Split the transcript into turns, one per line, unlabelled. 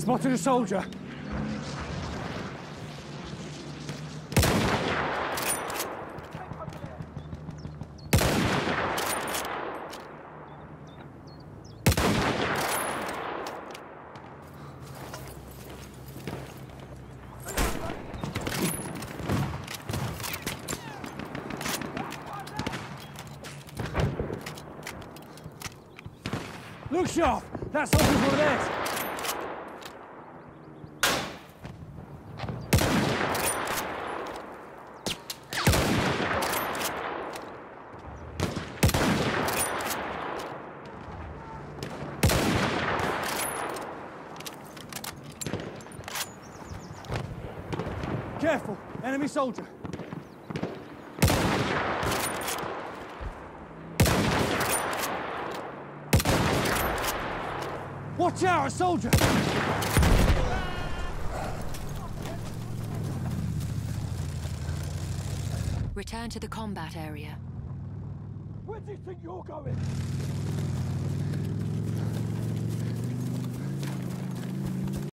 Spotted a soldier. Look sharp! That soldier's one of theirs! Careful! Enemy soldier! Watch out, a soldier!
Return to the combat area.
Where do you think you're going?